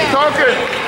Keep talking.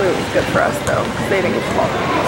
Was good for us though, because they didn't get the.